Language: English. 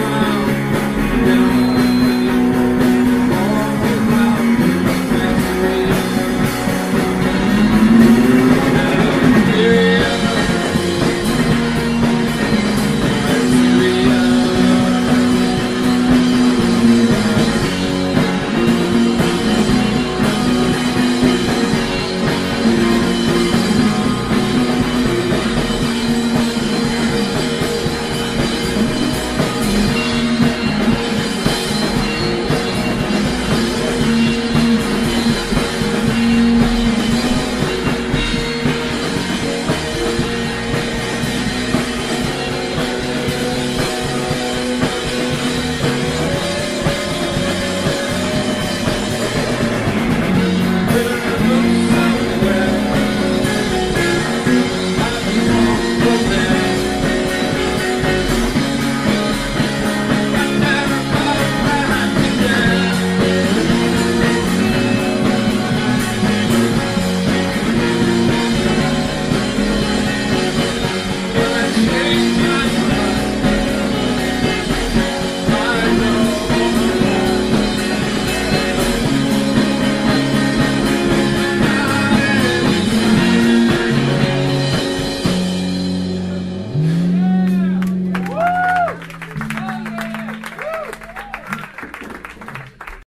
no, no.